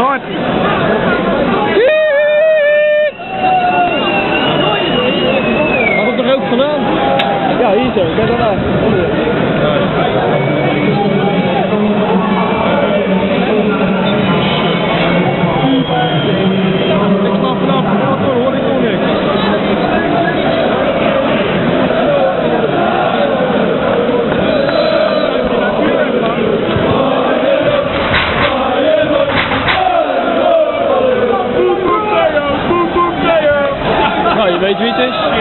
nooit. Hadden we de ook vandaan? Ja, hier zo. Kijk daarna. Patriots